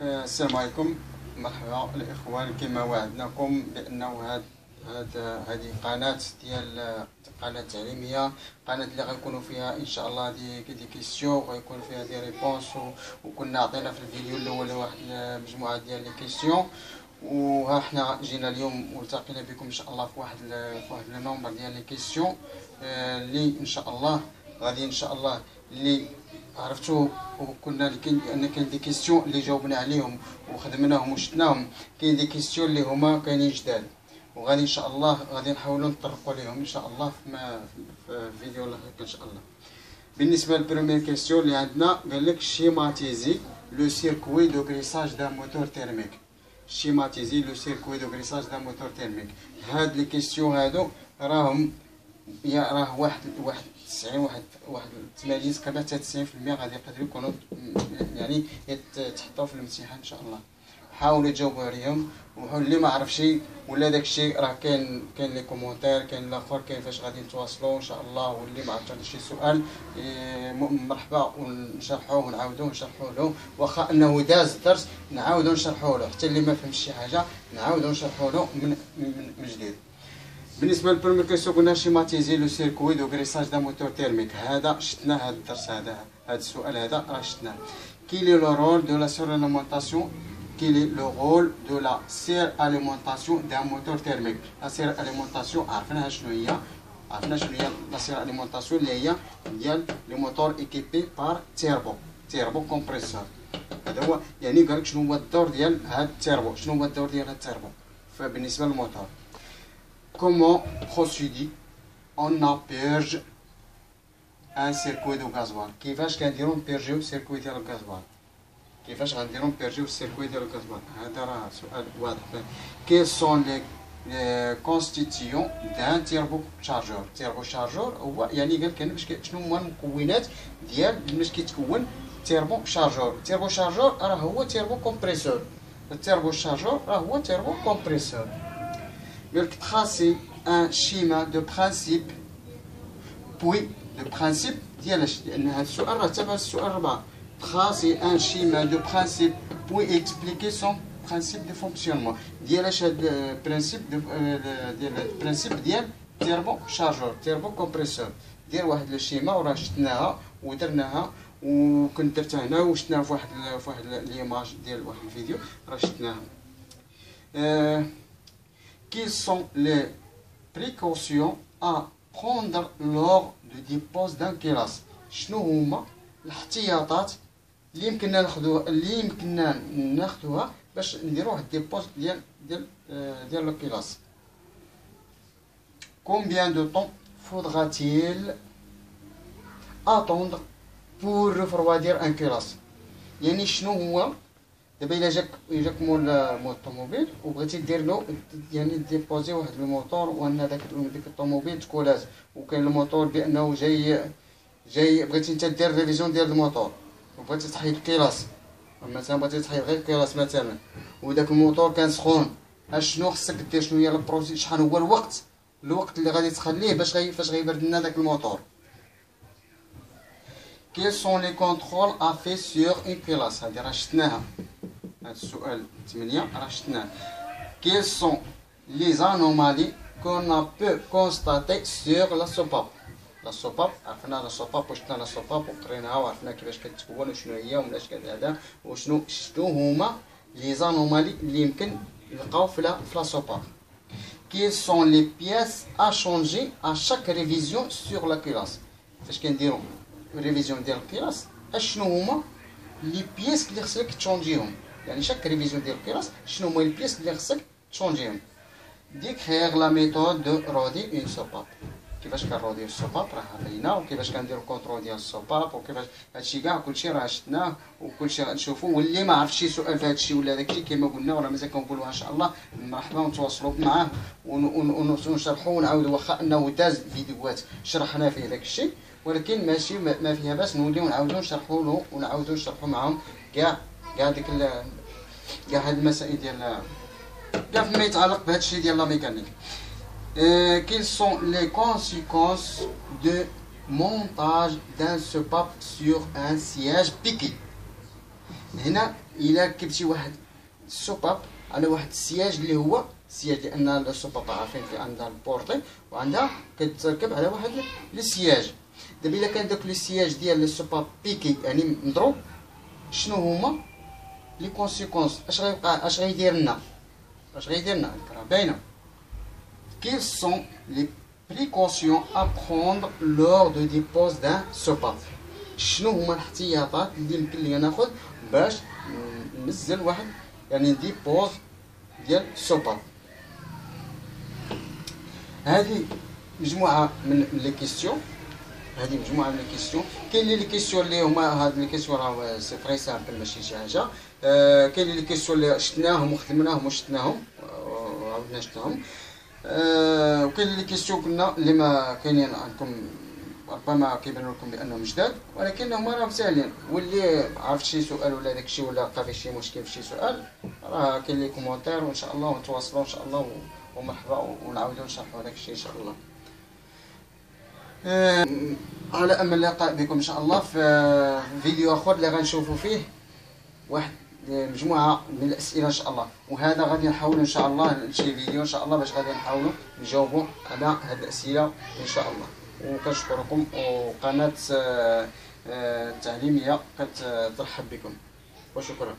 آه، السلام عليكم. مرحبا الإخوان كما وعدناكم بأنه هاد هاد هذه قناة ديال قناة تعليمية قناة اللي غيكونوا فيها إن شاء الله دي دي كيسيون وغيكون فيها des réponses وكنا عطينا في الفيديو الأول واحد المجموعه ديال les questions وها حنا جينا اليوم والتقينا بكم إن شاء الله في واحد في واحد ال nombre ديال les questions آه، اللي إن شاء الله غادي إن شاء الله اللي عرفتوا وكنا لأن كاين des questions اللي جاوبنا عليهم وخدمناهم وشفناهم كاين des questions اللي هما كاينين جداد وغادي إن شاء الله غادي نحاولوا نطرقوا لهم إن شاء الله في, في الفيديو اللي إن شاء الله. بالنسبة لل première question اللي عندنا قال لك schématisez le circuit de graissage d'un moteur thermique schématisez le circuit de graissage d'un moteur thermique هاد les questions هادو راهم راه واحد واحد 90 واحد واحد 80 تقريبا حتى 90% غادي يقدروا يكونوا يعني يتحطوا في الامتحان إن شاء الله. حاولوا تجاوبوا عليهم واللي ما عرف شيء ولا داك الشيء راه كاين كاين les commentaires كاين الآخر كاين فاش غادي نتواصلوا إن شاء الله واللي ما عرفش شي سؤال. إيه، مرحبا ونشرحوه ونعاودوه نشرحوا له. واخا أنه داز الدرس نعاودوا نشرحوا له. حتى اللي ما فهمش شي حاجة نعاودوا نشرحوا له من, من, من جديد. بالنسبة لل première question قلنا schématisez le circuit de graissage d'un moteur thermique. هذا شفنا هذا الدرس هذا هذا السؤال هذا راه شفناه quel est le rôle de la suralimentation quel est le rôle de la suralimentation d'un moteur thermique la suralimentation عرفناها شنو هي؟ عرفنا شنو هي la suralimentation اللي هي ديال les moteurs équipés par turbo turbocompresseur هذا هو يعني قال لك شنو هو الدور ديال هذا التيربو شنو هو الدور ديال هذا التيربو فبالنسبة لل moteur. Comment procède-t-on à purger un circuit de gasoil كيفاش كنديرو نبيرجيو circuit ديال الغازوال كيفاش غنديرو نبيرجيو ال circuit ديال الكازوال هذا راه سؤال واضح quels sont les constituants d'un turbochargeur turbochargeur هو يعني قال كان باش شنو هما المكونات ديال باش كيتكون turbochargeur turbochargeur راه هو turbocompresseur ال turbochargeur راه هو turbocompresseur قالك tracer un schéma de principe pour le principe ديال لأن هذا السؤال راه تبع السؤال الرابع tracer un schéma de principe pour expliquer son principe de fonctionnement. ديالاش هاد ال principe ديال ال principe ديال turbochargeur turbocompresseur دير واحد ال schéma وراه شفناها ودرناها وكنت درتها هنا وشفناها في واحد في واحد l'image ديال واحد الفيديو راه شفناها أه quelles sont les précautions à prendre lors du dépose d'un culasse شنو هما الاحتياطات اللي يمكننا ناخذوها اللي يمكننا ناخذوها باش نديرو واحد dépose ديال ديال ديال la culasse combien de temps faudra-t-il attendre pour refroidir un culasse يعني شنو هو دابا الا جاك جاك مول مول الطوموبيل وبغيتي دير له يعني déposer واحد الموتور وان داك ديك الطوموبيل تكولاز وكاين الموتور بأنه جاي جاي بغيتي انت دير révision ديال الموتور وبغيتي تحيد ال culasse مثلا بغيتي تحيد غير ال culasse مثلا وداك الموتور كان سخون. أشنو خصك دير؟ شنو هي ال procédé شحال هو الوقت؟ الوقت اللي غادي تخليه باش غي فاش غيبرد لنا داك ال moteur. quels sont les contrôles à faire sur une culasse هادي راه شفناها. السؤال 8 راه شفناه quelles sont les anomalies qu'on peut constater sur la soupape la soupape عرفنا la soupape وشفنا la soupape وقريناها وعرفنا كيفاش كتكون وشنو هي ومن اش هذا وشنو شنو هما les anomalies اللي يمكن نلقاو في la في la soupape quelles sont les pièces à changer à chaque révision sur la culasse فاش كنديرو révision ديال ال culasse اشنو هما les pièces اللي خصك تشونجيهم يعني chaque révision ديال ال culasse شنو هما les pièces اللي خصك تشونجيهم. décrire la méthode de roder une soupape كيفاش كنروديو ال soupape راه باينه وكيفاش كنديرو contrôle ديال ال soupape وكيفاش هادشي كاع؟ كلشي راه شفناه. وكلشي غنشوفو. واللي ما شي سؤال في هادشي ولا داكشي كما قلنا وراه مازال كنقولوها ان شاء الله. مرحبا ونتواصلوا معاه. ونشرحوا ونعاودوا واخا انه داز فيديوهات. شرحنا فيه داكشي. ولكن ماشي ما فيها باس نوليو نعاودو نشرحوا له ونعاودو نشرحوا معاهم. كاع كاع ديك كاع هاد المسائل ديال كاع فيما يتعلق بهادشي ديال la mécanique quelles sont les conséquences de montage d'un soupape sur un siège piqué? هنا الا ركبتي واحد ال soupape على واحد ال siège اللي هو ال siège لأن ال soupape عارفين في عندها ال portée وعندها كتركب على واحد ال siège دابا الا كان داك ال siège ديال ال soupape piqué يعني مضروب شنو هما les conséquences اش غيبقى اش غيدير لنا اش غيدير لنا راه باينه quelles sont les précautions à prendre lors de dépose d'un soupape? شنو هما الاحتياطات اللي يمكن لي ناخذ باش ننزل واحد يعني dépose ديال ال soupape هذه مجموعه من les questions هذه مجموعة من les questions كاين les questions اللي هما هاد les questions راه c'est très simple ماشي شي حاجة. آه كاين les questions اللي شفناهم وخدمناهم وشفناهم وعاودنا شفناهم آه وكاين les questions كنا اللي ما كاينين عندكم ربما كيبانوا لكم بأنهم جداد ولكن هما راهم ساهلين. واللي عرف شي سؤال ولا داك الشيء ولا لقى فيه شي مشكل في شي سؤال راه كاين les commentaires وإن شاء الله ونتواصلوا إن شاء الله ومرحبا ونعاودوا نشرحوا داك الشيء إن شاء الله. آه على أمل اللقاء بكم إن شاء الله في فيديو آخر اللي غنشوفوا فيه. واحد مجموعة من الأسئلة إن شاء الله. وهذا غادي نحاول إن شاء الله شي فيديو إن شاء الله باش غادي نحاولوا نجاوبوا على هذه الأسئلة إن شاء الله. وكنشكركم. وقناة التعليمية كترحب بكم. وشكرا.